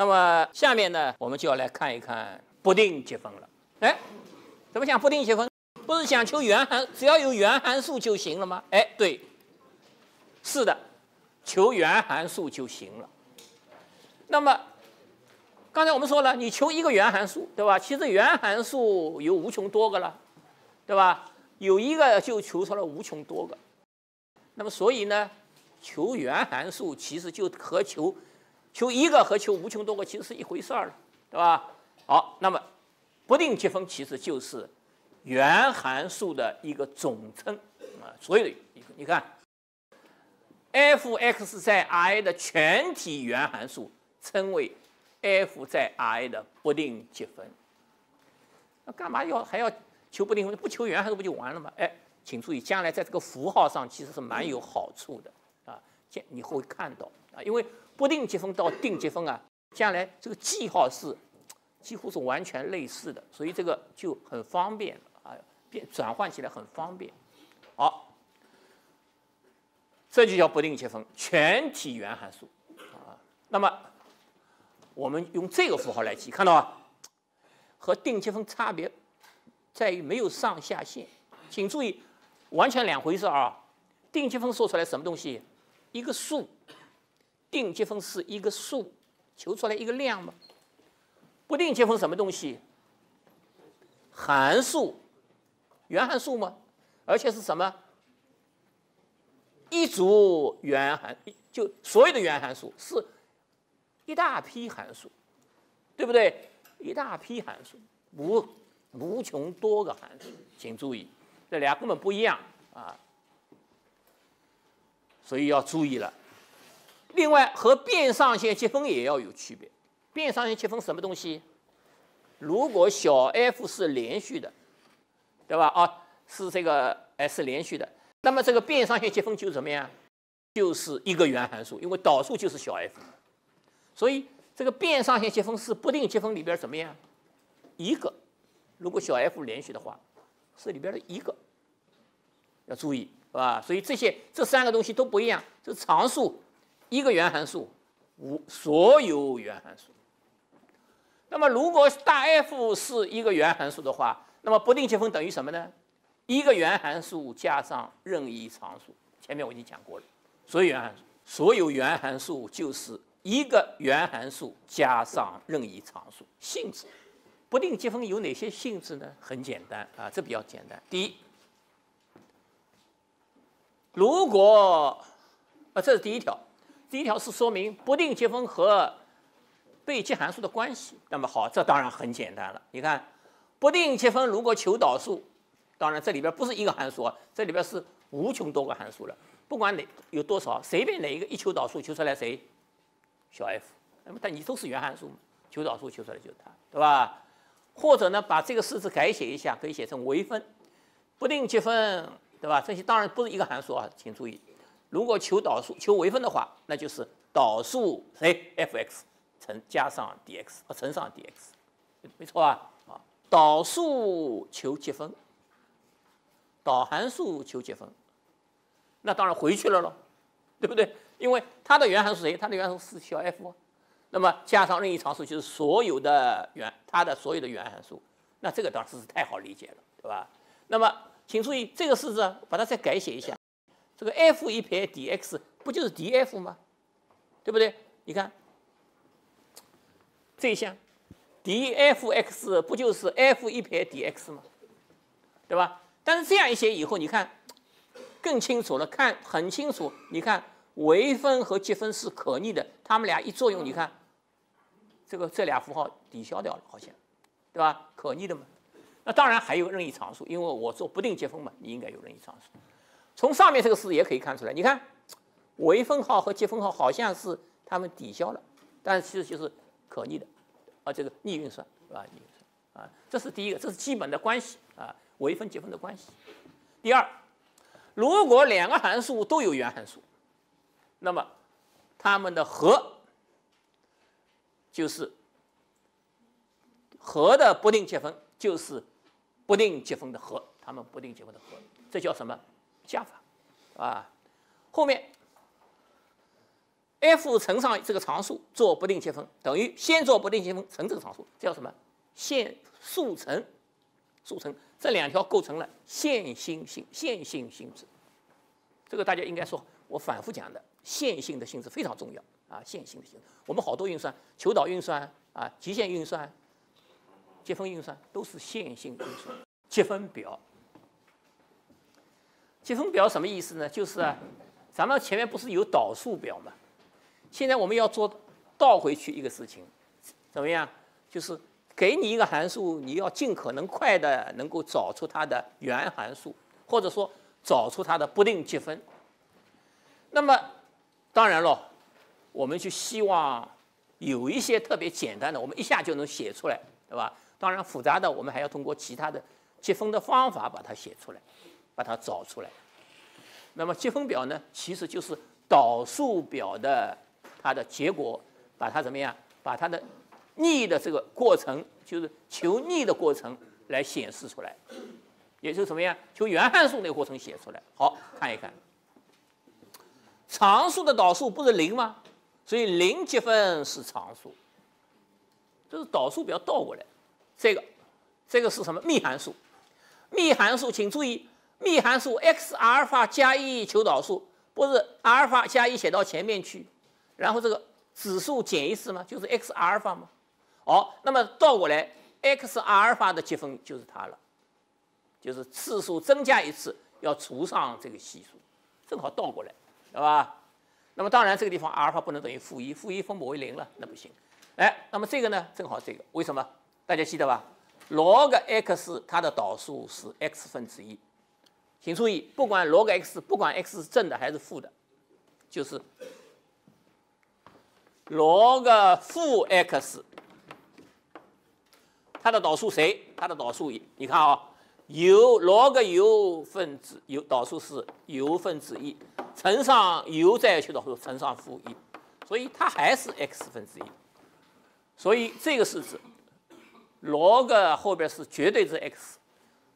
那么下面呢，我们就要来看一看不定积分了。哎，怎么讲不定积分？不是想求原函，只要有原函数就行了吗？哎，对，是的，求原函数就行了。那么刚才我们说了，你求一个原函数，对吧？其实原函数有无穷多个了，对吧？有一个就求出了无穷多个。那么所以呢，求原函数其实就和求求一个和求无穷多个其实是一回事儿了，对吧？好，那么不定积分其实就是原函数的一个总称啊，所有的你看，f(x) 在 I 的全体原函数称为 f 在 I 的不定积分。那干嘛要还要求不定分？不求原函数不就完了吗？哎，请注意，将来在这个符号上其实是蛮有好处的啊，见你会看到啊，因为。不定积分到定积分啊，将来这个记号是几乎是完全类似的，所以这个就很方便啊，变转换起来很方便。好，这就叫不定积分，全体原函数啊。那么我们用这个符号来记，看到啊，和定积分差别在于没有上下限，请注意，完全两回事啊。定积分说出来什么东西？一个数。定积分是一个数，求出来一个量吗？不定积分什么东西？函数，原函数吗？而且是什么？一组原函，就所有的原函数是一大批函数，对不对？一大批函数，无无穷多个函数，请注意，这俩根本不一样啊，所以要注意了。另外，和变上限积分也要有区别。变上限积分什么东西？如果小 f 是连续的，对吧？啊，是这个 s 连续的，那么这个变上限积分就怎么样？就是一个原函数，因为导数就是小 f。所以这个变上限积分是不定积分里边怎么样？一个，如果小 f 连续的话，是里边的一个。要注意，是吧？所以这些这三个东西都不一样，这常数。一个原函数，无所有原函数。那么，如果大 F 是一个原函数的话，那么不定积分等于什么呢？一个原函数加上任意常数。前面我已经讲过了，所有原函数，所有原函数就是一个原函数加上任意常数。性质，不定积分有哪些性质呢？很简单啊，这比较简单。第一，如果啊，这是第一条。第一条是说明不定积分和被积函数的关系。那么好，这当然很简单了。你看，不定积分如果求导数，当然这里边不是一个函数啊，这里边是无穷多个函数了。不管哪有多少，随便哪一个一求导数求出来谁，小 f。那么但你都是原函数嘛，求导数求出来就是它，对吧？或者呢，把这个式子改写一下，可以写成微分不定积分，对吧？这些当然不是一个函数啊，请注意。如果求导数、求微分的话，那就是导数谁 f(x) 乘加上 dx，啊乘上 dx，没错啊。啊，导数求积分，导函数求积分，那当然回去了咯，对不对？因为它的原函数谁？它的原函数是小 f，那么加上任意常数就是所有的原它的所有的原函数，那这个当然是太好理解了，对吧？那么请注意这个式子，把它再改写一下。这个 f 一撇 dx 不就是 df 吗？对不对？你看这一项 df(x) 不就是 f 一撇 dx 吗？对吧？但是这样一写以后，你看更清楚了，看很清楚。你看微分和积分是可逆的，它们俩一作用，你看这个这俩符号抵消掉了，好像，对吧？可逆的嘛。那当然还有任意常数，因为我做不定积分嘛，你应该有任意常数。从上面这个式子也可以看出来，你看微分号和积分号好像是它们抵消了，但是其实就是可逆的，啊，这个逆运算是吧？逆运算啊，这是第一个，这是基本的关系啊，微分积分的关系。第二，如果两个函数都有原函数，那么它们的和就是和的不定积分就是不定积分的和，它们不定积分的和，这叫什么？加法，啊，后面 f 乘上这个常数做不定积分，等于先做不定积分乘这个常数，这叫什么？线速乘，速乘这两条构成了线性性线性性质。这个大家应该说，我反复讲的线性的性质非常重要啊，线性的性质。我们好多运算，求导运算啊，极限运算、积分运算都是线性运算。积分表，积分表什么意思呢？就是，咱们前面不是有导数表吗？现在我们要做倒回去一个事情，怎么样？就是给你一个函数，你要尽可能快的能够找出它的原函数，或者说找出它的不定积分。那么，当然了，我们就希望有一些特别简单的，我们一下就能写出来，对吧？当然复杂的，我们还要通过其他的积分的方法把它写出来，把它找出来。那么积分表呢，其实就是导数表的。它的结果，把它怎么样？把它的逆的这个过程，就是求逆的过程来显示出来，也就是什么样？求原函数那个过程写出来。好看一看，常数的导数不是零吗？所以零积分是常数。这是导数表倒过来，这个这个是什么？幂函数。幂函数，请注意，幂函数 x 阿尔法加一求导数，不是阿尔法加一写到前面去。然后这个指数减一次嘛，就是 x 阿尔法嘛。好，那么倒过来，x 阿尔法的积分就是它了，就是次数增加一次要除上这个系数，正好倒过来，对吧？那么当然这个地方阿尔法不能等于负一，负一分母为零了，那不行。哎，那么这个呢，正好这个为什么？大家记得吧？log x 它的导数是 x 分之一，请注意，不管 log x，不管 x 是正的还是负的，就是。log 负 x，它的导数谁？它的导数，你看啊，u log u 分之 u 导数是 u 分之一，乘上 u 再求导数乘上负一，所以它还是 x 分之一。所以这个式子，log 后边是绝对值 x，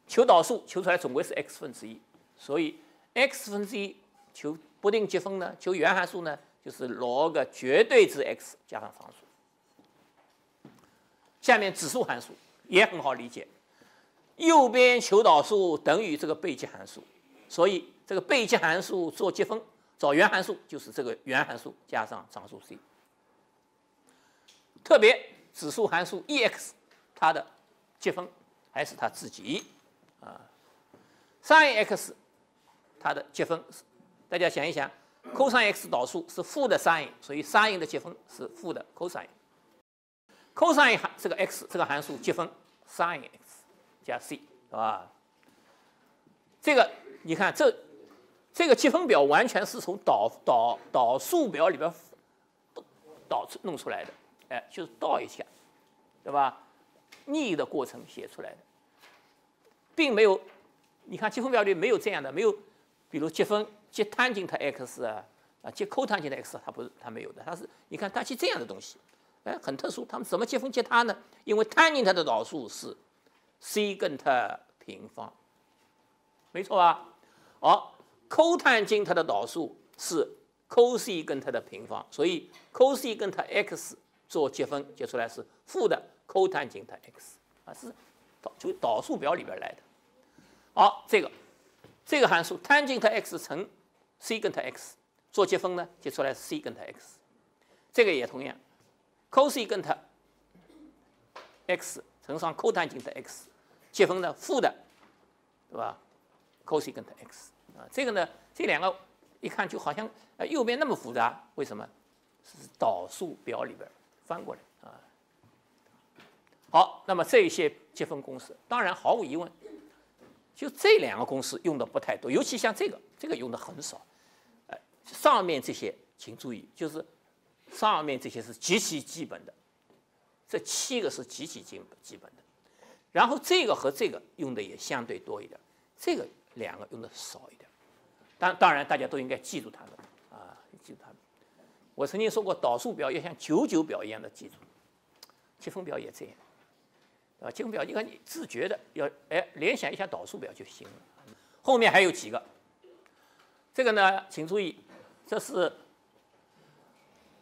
求导数求出来总归是 x 分之一，所以 x 分之一求不定积分呢？求原函数呢？就是 log 绝对值 x 加上常数，下面指数函数也很好理解，右边求导数等于这个被积函数，所以这个被积函数做积分找原函数就是这个原函数加上常数 c，特别指数函数 e(x) 它的积分还是它自己啊，sin(x) 它的积分是，大家想一想。cos x 导数是负的 sin，所以 sin 的积分是负的 cos。cos 函这个 x 这个函数积分 sin x 加 c，是吧？这个你看这这个积分表完全是从导导导数表里边导出弄出来的，哎，就是倒一下，对吧？逆的过程写出来的，并没有，你看积分表里没有这样的，没有，比如积分。接 Tanget x 啊，啊接 cotangent x，它不是它没有的，它是你看它接这样的东西，哎，很特殊。他们怎么接分接它呢？因为 Tanget 的导数是 secant 平方，没错吧？好，cotangent 的导数是 cosecant 的平方，所以 cosecant x 做积分接出来是负的 cotangent x，啊是导就导数表里边来的。好，这个这个函数 tangent x 乘 secant x 做积分呢，结出来是 secant x，这个也同样，cosecant x 乘上 cotangent x，积分呢负的，对吧？cosecant x 啊，这个呢，这两个一看就好像呃右边那么复杂，为什么？是导数表里边翻过来。好，那么这一些积分公式，当然毫无疑问，就这两个公式用的不太多，尤其像这个，这个用的很少。上面这些请注意，就是上面这些是极其基本的，这七个是极其基基本的，然后这个和这个用的也相对多一点，这个两个用的少一点。当当然大家都应该记住它们啊，记住它们。我曾经说过，导数表要像九九表一样的记住，积分表也这样，啊，积分表你看你自觉的要哎联想一下导数表就行了。后面还有几个，这个呢，请注意。这是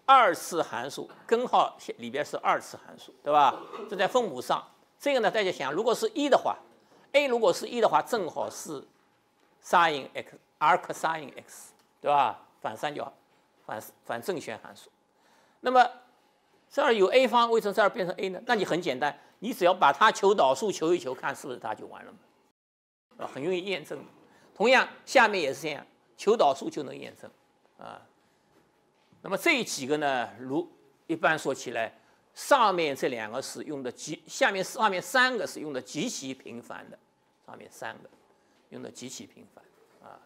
二次函数，根号里边是二次函数，对吧？这在分母上，这个呢，大家想，如果是一的话，a 如果是一的话，正好是 sin x，arc sin x，对吧？反三角，反反正弦函数。那么这儿有 a 方，为什么这儿变成 a 呢？那你很简单，你只要把它求导数求一求，看是不是它就完了嘛？啊，很容易验证。同样，下面也是这样，求导数就能验证，啊。那么这几个呢，如一般说起来，上面这两个是用的极，下面上面三个是用的极其频繁的，上面三个用的极其频繁啊。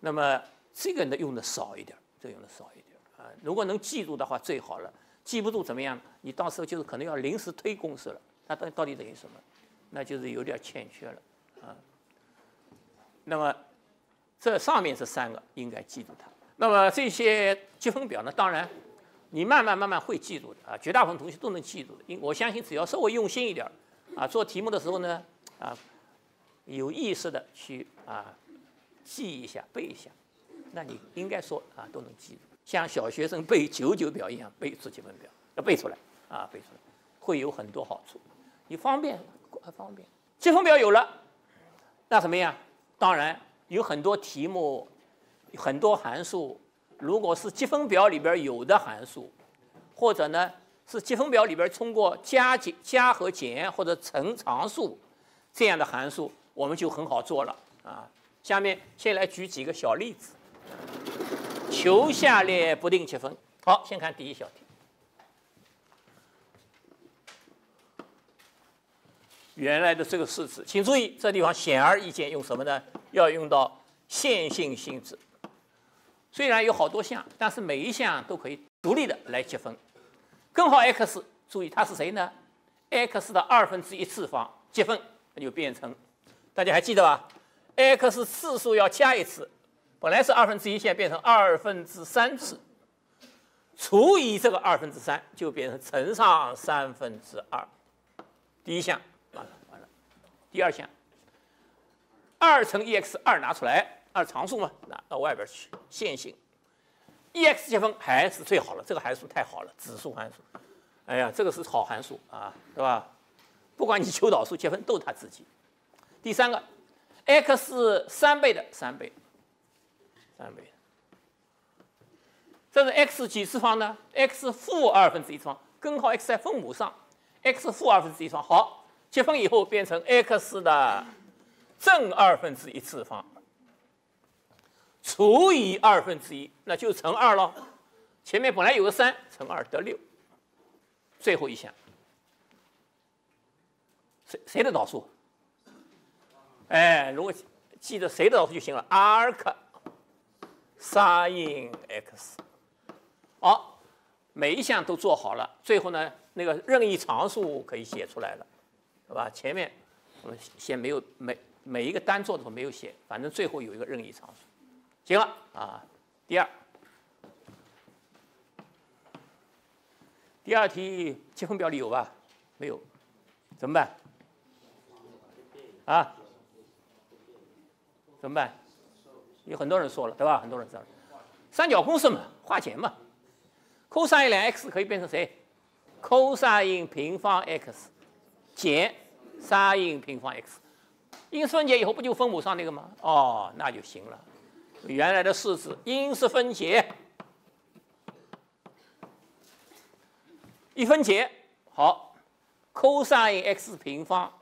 那么这个呢用的少一点，这用的少一点啊。如果能记住的话最好了，记不住怎么样？你到时候就是可能要临时推公式了。那到到底等于什么？那就是有点欠缺了啊。那么这上面这三个应该记住它。那么这些积分表呢？当然，你慢慢慢慢会记住的啊，绝大部分同学都能记住的。因我相信，只要稍微用心一点啊，做题目的时候呢，啊，有意识的去啊记一下、背一下，那你应该说啊都能记住，像小学生背九九表一样背出积分表，要背出来啊，背出来会有很多好处，你方便很方便。积分表有了，那什么呀？当然有很多题目。很多函数，如果是积分表里边有的函数，或者呢是积分表里边通过加减、加和减或者乘常数这样的函数，我们就很好做了啊。下面先来举几个小例子，求下列不定积分。好，先看第一小题。原来的这个式子，请注意，这地方显而易见用什么呢？要用到线性性质。虽然有好多项，但是每一项都可以独立的来积分。根号 x，注意它是谁呢？x 的二分之一次方积分，那就变成，大家还记得吧？x 次数要加一次，本来是二分之一，现在变成二分之三次，除以这个二分之三，就变成乘上三分之二。第一项完了完了，第二项，二乘 e_x，二拿出来。二常数嘛，拿到外边去，线性，e_x 积分还是最好了，这个函数太好了，指数函数，哎呀，这个是好函数啊，对吧？不管你求导数、积分，都是它自己。第三个，x 三倍的三倍，三倍，这是 x 几次方呢？x 负二分之一次方，根号 x 在分母上，x 负二分之一次方，好，积分以后变成 x 的正二分之一次方。除以二分之一，那就乘二了。前面本来有个三，乘二得六。最后一项，谁谁的导数？哎，如果记得谁的导数就行了。arc sin x。好，每一项都做好了。最后呢，那个任意常数可以写出来了，好吧？前面我们先没有每每一个单做的时候没有写，反正最后有一个任意常数。行了啊，第二，第二题积分表里有吧？没有，怎么办？啊？怎么办？有很多人说了，对吧？很多人知道，三角公式嘛，化简嘛，cos 两 x 可以变成谁？cos 平方 x 减 sin 平方 x，因式分解以后不就分母上那个吗？哦，那就行了。原来的式子因式分解，一分解好，cos x 平方，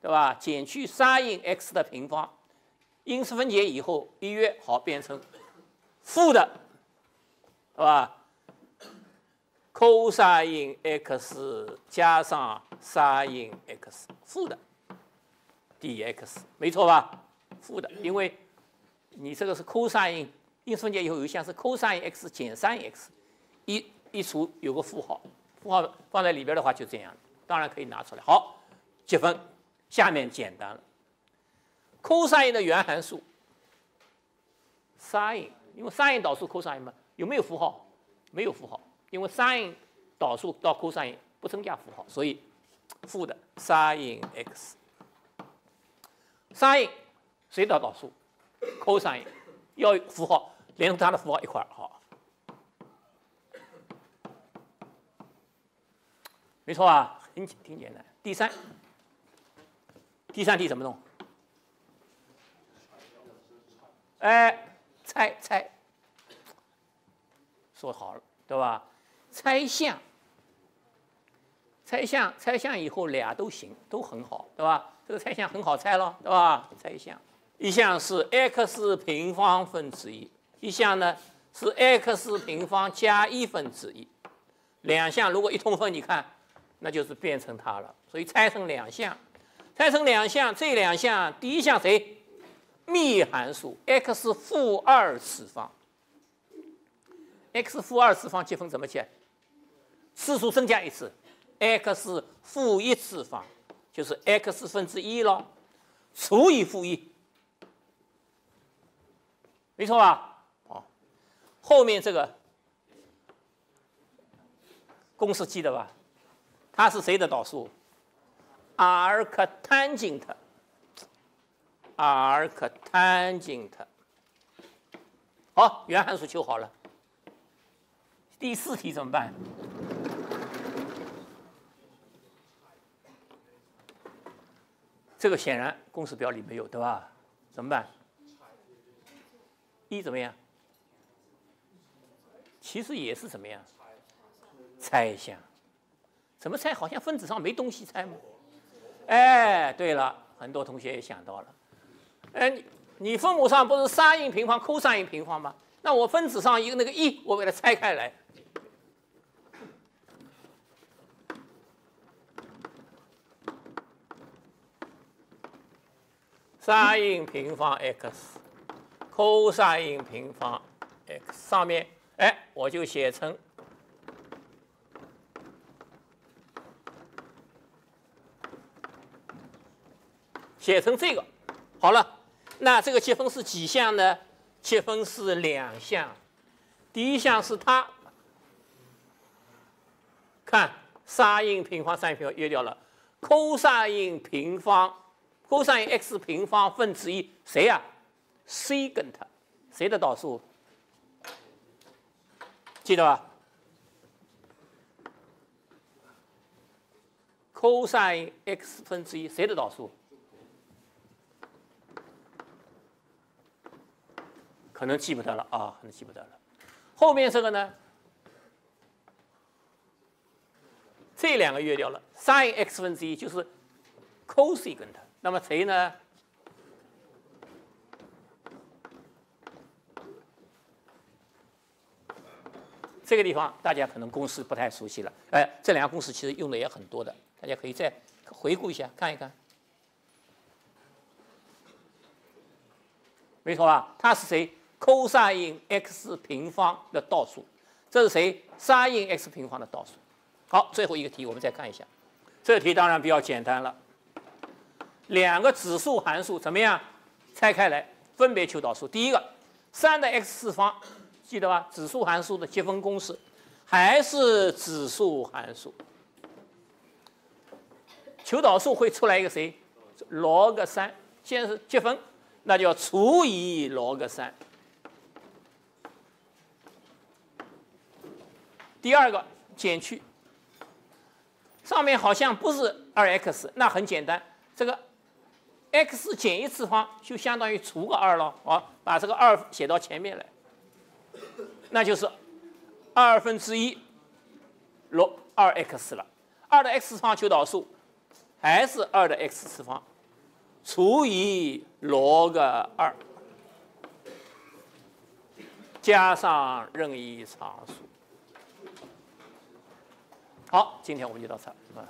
对吧？减去 sin x 的平方，因式分解以后一约好变成负的，是吧？cosine x 加上 sin x 负的 dx 没错吧？负的，因为。你这个是 cosine，因式分解以后有一项是 cosine x 减 sin x，一一除有个负号，负号放在里边的话就这样，当然可以拿出来。好，积分，下面简单了。Cosine 的原函数 sin，因为 sin 导数 cosine 嘛，有没有符号？没有符号，因为 sin 导数到 cosine 不增加符号，所以负的 sin x。sin 谁导导数？cosine 要符号连同它的符号一块儿好没错啊，很挺简单。第三，第三题怎么弄？哎，猜猜，说好了，对吧？猜项，猜项，猜项以后俩都行，都很好，对吧？这个猜项很好猜了，对吧？猜项，一项是 x 平方分之一，一项呢是 x 平方加一分之一，两项如果一通分，你看，那就是变成它了。所以拆成两项，拆成两项，这两项第一项谁？幂函数 x 负二次方，x 负二次方积分怎么解？次数增加一次，x 负一次方就是 x 分之一咯，除以负一，没错吧？好，后面这个公式记得吧？它是谁的导数？arctangent？arctangent。好，原函数求好了。第四题怎么办？这个显然公式表里没有，对吧？怎么办？一怎么样？其实也是怎么样？猜想。怎么猜？好像分子上没东西猜吗？哎，对了，很多同学也想到了。哎，你你分母上不是 sin 平方、cos 平方吗？那我分子上一个那个一，我给它拆开来，sin 平方 x，cos 平方 x 上面，哎，我就写成写成这个，好了。那这个积分是几项呢？积分是两项，第一项是它，看 sin 平方 sin 平方约掉了，cosin 平方 cosin x 平方分之一，谁呀？secant，谁的导数？记得吧？cosin x 分之一，谁的导数？可能记不得了啊，可能记不得了。后面这个呢？这两个约掉了，sin x 分之一就是 cosecant。那么谁呢？这个地方大家可能公式不太熟悉了。哎，这两个公式其实用的也很多的，大家可以再回顾一下，看一看。没错吧？他是谁 cosine x 平方的倒数，这是谁？sin x 平方的倒数。好，最后一个题，我们再看一下。这题当然比较简单了。两个指数函数怎么样？拆开来，分别求导数。第一个，三的 x 次方，记得吧？指数函数的积分公式还是指数函数。求导数会出来一个谁？log 三，先是积分，那就要除以 log 三。第二个减去，上面好像不是二 x，那很简单，这个 x 减一次方就相当于除个二了，好，把这个二写到前面来，那就是二分之一 log 二 x 了。二的 x 次方求导数，还是二的 x 次方除以 log 二，加上任意常数。好，今天我们就到这儿。